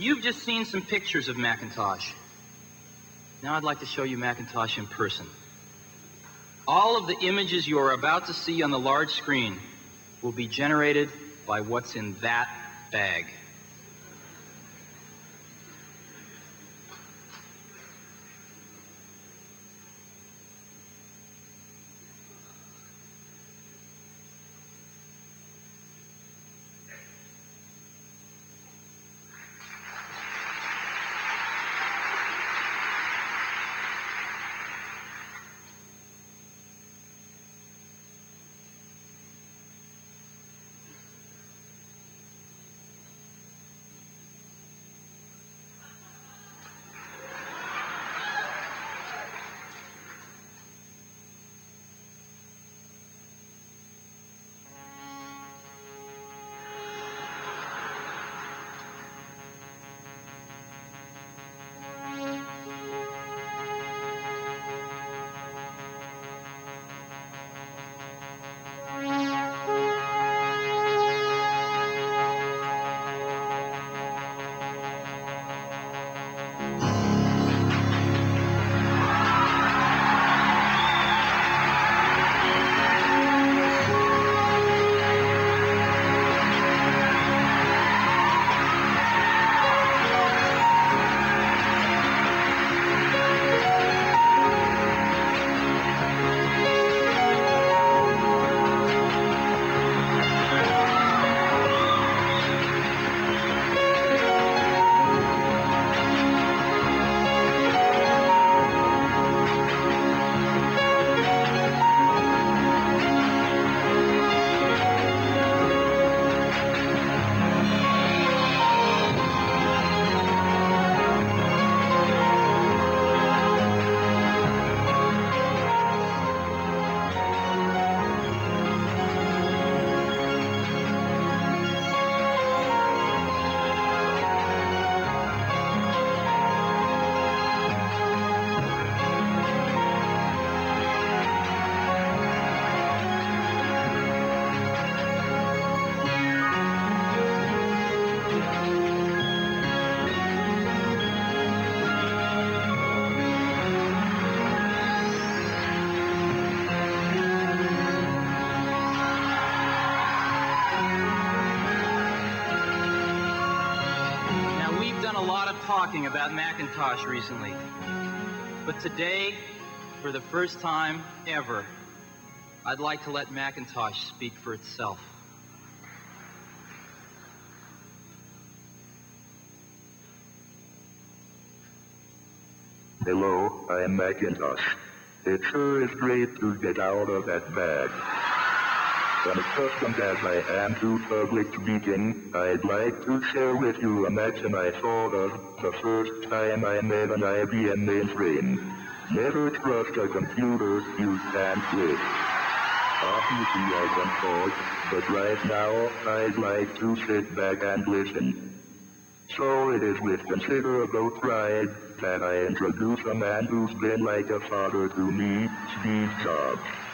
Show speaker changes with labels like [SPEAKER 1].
[SPEAKER 1] You've just seen some pictures of Macintosh. Now I'd like to show you Macintosh in person. All of the images you are about to see on the large screen will be generated by what's in that bag. A lot of talking about Macintosh recently. But today, for the first time ever, I'd like to let Macintosh speak for itself.
[SPEAKER 2] Hello, I am Macintosh. It sure is great to get out of that bag. Unaccustomed as I am to public speaking, I'd like to share with you a action I thought of the first time I met an IBM mainframe. Never trust a computer you can't read. Obviously I can talk, but right now I'd like to sit back and listen. So it is with considerable pride that I introduce a man who's been like a father to me, Steve Jobs.